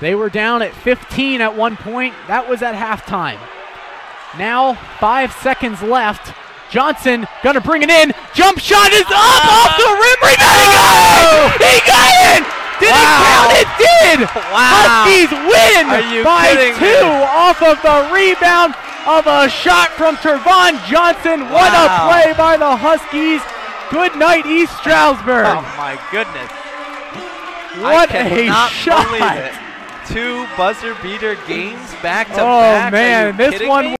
They were down at 15 at one point. That was at halftime. Now, five seconds left. Johnson gonna bring it in. Jump shot is up ah! off the rim. Rebound! He got it! He got it! Did Wow. it count? It did! Wow. Huskies win by kidding me? two off of the rebound of a shot from Tervon Johnson. What a play by the Huskies. Good night, East Stroudsburg. Oh my goodness. what I a shot. Two buzzer beater games back to Oh back. Oh man, this one?